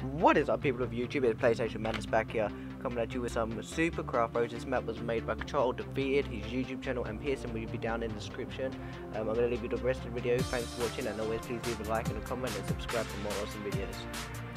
What is up people of YouTube, it's PlayStation Madness back here, coming at you with some Super Craft Bros. This map was made by Control Defeated, his YouTube channel and Pearson will be down in the description. Um, I'm going to leave you the rest of the video, thanks for watching and always please leave a like and a comment and subscribe for more awesome videos.